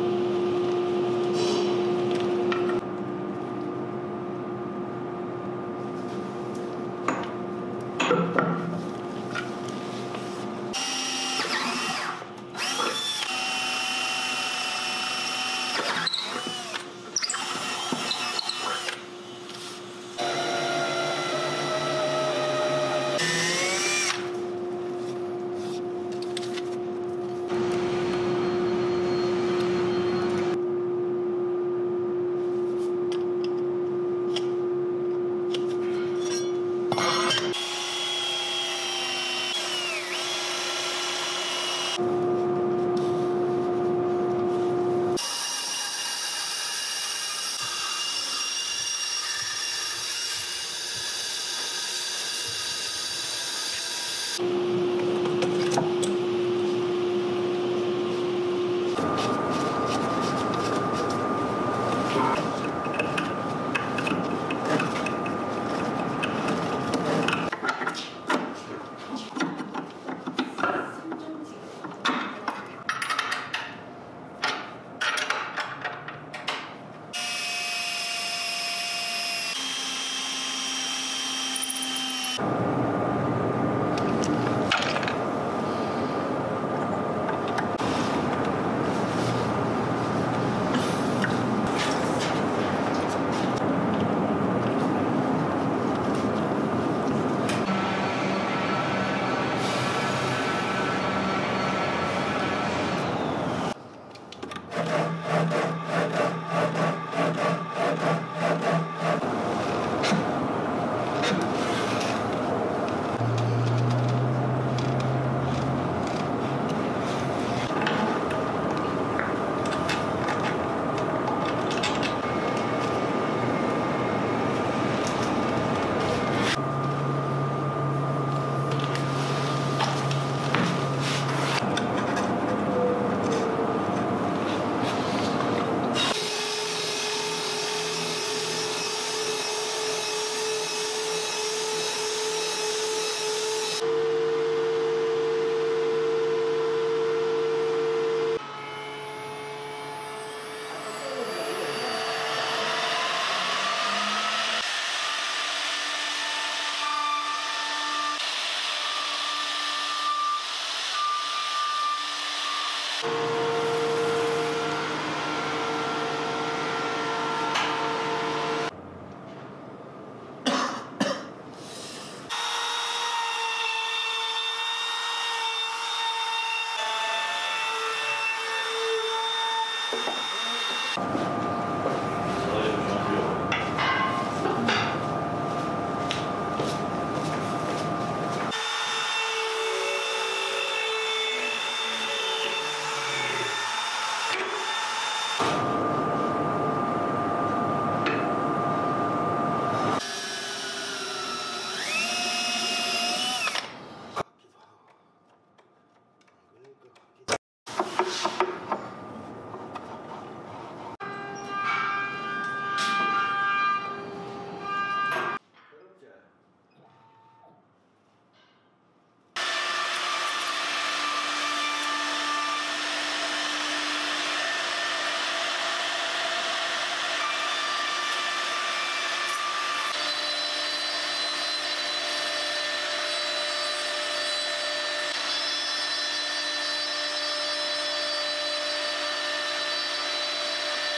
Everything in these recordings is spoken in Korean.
Bye.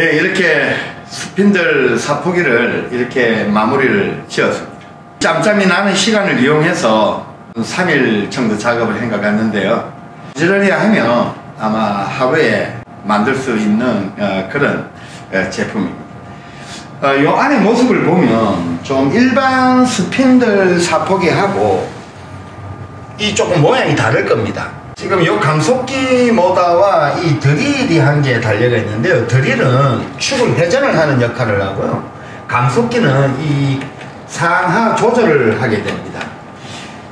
예, 이렇게 스핀들 사포기를 이렇게 마무리를 지었습니다. 짬짬이 나는 시간을 이용해서 3일 정도 작업을 같는데요. 부지런히 하면 아마 하루에 만들 수 있는 어, 그런 어, 제품입니다. 어, 이 안에 모습을 보면 좀 일반 스핀들 사포기하고 이 조금 모양이 다를 겁니다. 지금 이 감속기 모다와 이 드릴이 한 개 달려가 있는데요. 드릴은 축을 회전을 하는 역할을 하고요. 감속기는 이 상하 조절을 하게 됩니다.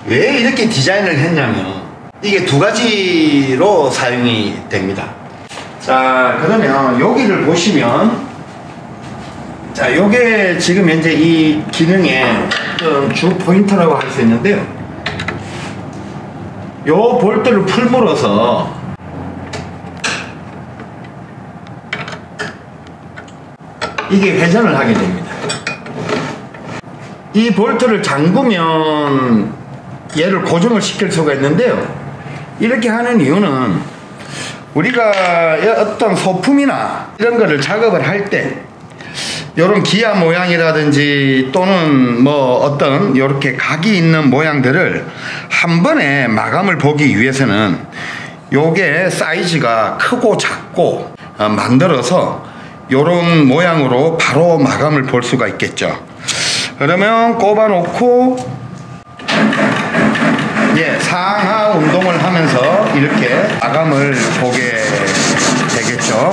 왜 이렇게 디자인을 했냐면 이게 두 가지로 사용이 됩니다. 자 그러면 여기를 보시면 자 요게 지금 현재 이 기능의 주 포인트라고 할 수 있는데요. 요 볼트를 풀물어서 이게 회전을 하게 됩니다. 이 볼트를 잠그면 얘를 고정을 시킬 수가 있는데요. 이렇게 하는 이유는 우리가 어떤 소품이나 이런 거를 작업을 할 때 요런 기아 모양이라든지 또는 뭐 어떤 이렇게 각이 있는 모양들을 한 번에 마감을 보기 위해서는 요게 사이즈가 크고 작고 어, 만들어서 요런 모양으로 바로 마감을 볼 수가 있겠죠. 그러면 꼽아 놓고 예, 상하 운동을 하면서 이렇게 마감을 보게 되겠죠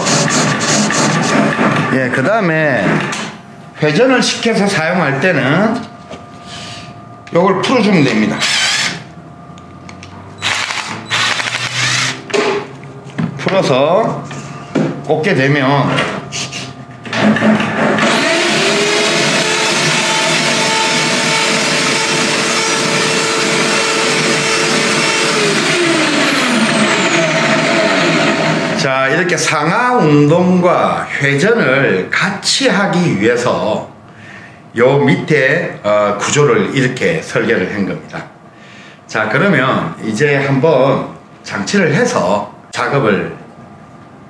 예, 그 다음에 회전을 시켜서 사용할 때는 요걸 풀어주면 됩니다. 풀어서 꽂게 되면 자 이렇게 상하 운동과 회전을 같이 하기 위해서 요 밑에 어, 구조를 이렇게 설계를 한 겁니다. 자 그러면 이제 한번 장치를 해서 작업을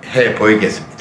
해 보이겠습니다